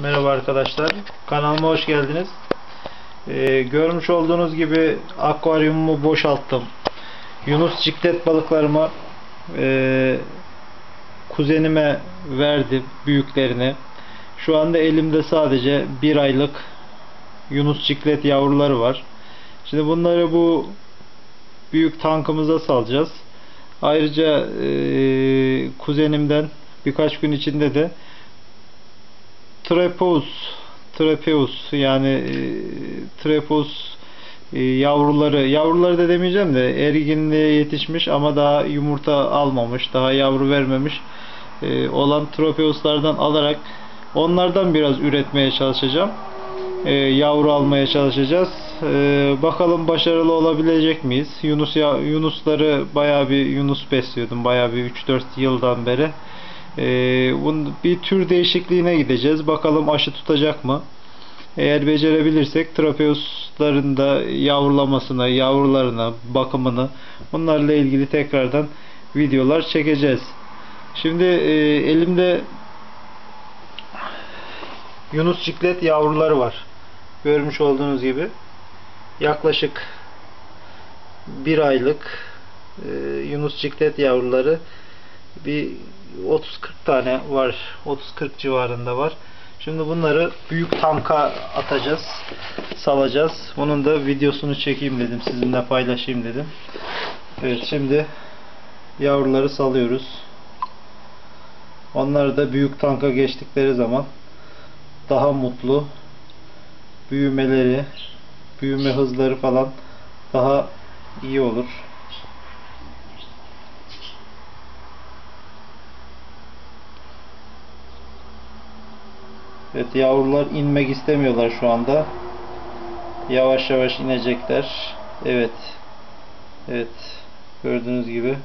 Merhaba arkadaşlar. Kanalıma hoş geldiniz. Ee, görmüş olduğunuz gibi akvaryumumu boşalttım. Yunus ciklet balıklarımı e, kuzenime verdim büyüklerini. Şu anda elimde sadece bir aylık Yunus ciklet yavruları var. Şimdi bunları bu büyük tankımıza salacağız. Ayrıca e, kuzenimden birkaç gün içinde de Trepeus Trepeus yani e, Trepeus e, yavruları yavruları da demeyeceğim de erginliğe yetişmiş ama daha yumurta almamış daha yavru vermemiş e, olan Tropeus'lardan alarak onlardan biraz üretmeye çalışacağım. E, yavru almaya çalışacağız. E, bakalım başarılı olabilecek miyiz? Yunus ya, Yunusları bayağı bir Yunus besliyordum bayağı bir 3-4 yıldan beri ee, bunun bir tür değişikliğine gideceğiz. Bakalım aşı tutacak mı? Eğer becerebilirsek trapeusların da yavrulamasına, yavrularına, bakımını bunlarla ilgili tekrardan videolar çekeceğiz. Şimdi e, elimde Yunus ciklet yavruları var. Görmüş olduğunuz gibi. Yaklaşık bir aylık e, Yunus ciklet yavruları bir 30-40 tane var. 30-40 civarında var. Şimdi bunları büyük tanka atacağız. Salacağız. Bunun da videosunu çekeyim dedim. Sizinle paylaşayım dedim. Evet şimdi yavruları salıyoruz. Onlar da büyük tanka geçtikleri zaman daha mutlu büyümeleri büyüme hızları falan daha iyi olur. Evet yavrular inmek istemiyorlar şu anda. Yavaş yavaş inecekler. Evet. Evet. Gördüğünüz gibi.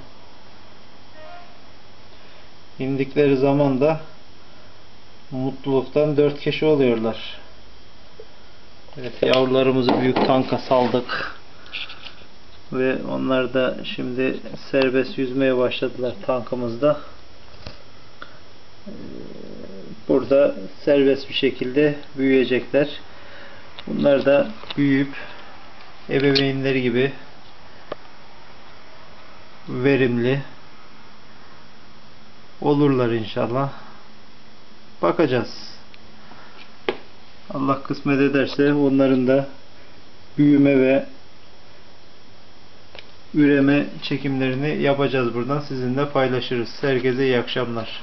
indikleri zaman da mutluluktan dört kişi oluyorlar. Evet yavrularımızı büyük tanka saldık. Ve onlar da şimdi serbest yüzmeye başladılar tankımızda burada serbest bir şekilde büyüyecekler. Bunlar da büyüyüp ebeveynleri gibi verimli olurlar inşallah. Bakacağız. Allah kısmet ederse onların da büyüme ve üreme çekimlerini yapacağız buradan. Sizinle paylaşırız. Herkese iyi akşamlar.